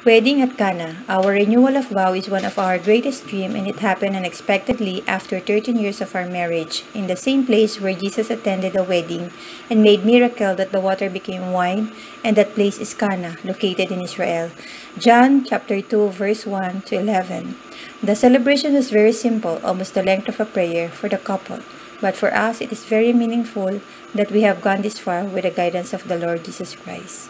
Wedding at Cana. Our renewal of vow is one of our greatest dreams and it happened unexpectedly after 13 years of our marriage, in the same place where Jesus attended a wedding and made miracle that the water became wine, and that place is Cana, located in Israel. John chapter 2 verse 1 to 11. The celebration was very simple, almost the length of a prayer for the couple. But for us, it is very meaningful that we have gone this far with the guidance of the Lord Jesus Christ.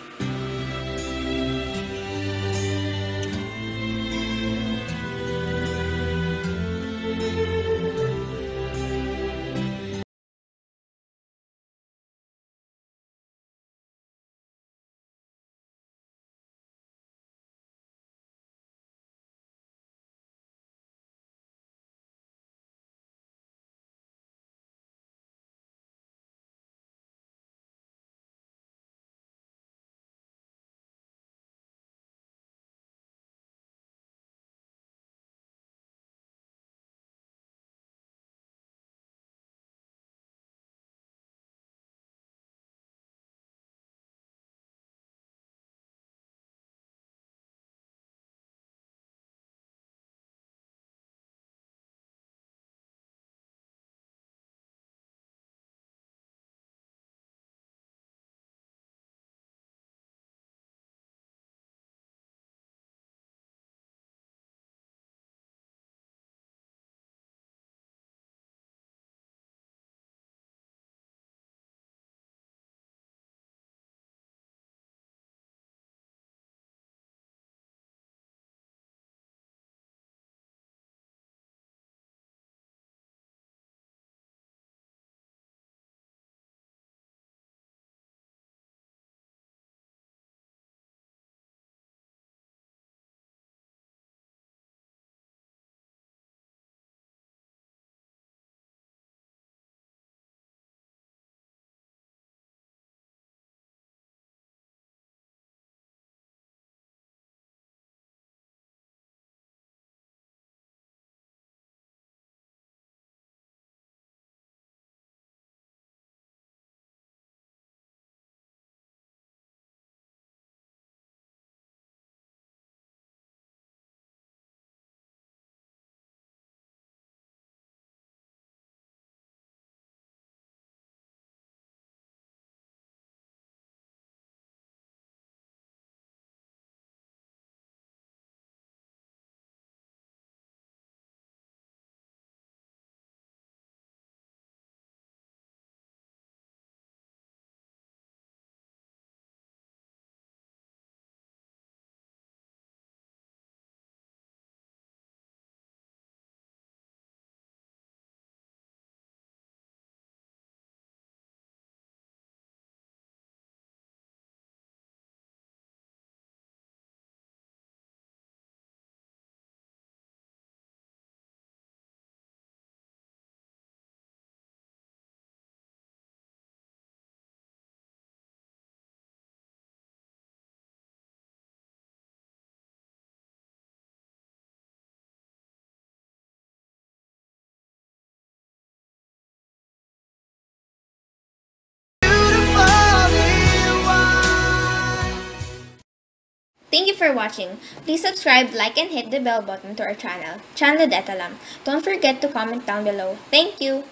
Thank you for watching. Please subscribe, like, and hit the bell button to our channel, Chanlod Etalam. Don't forget to comment down below. Thank you!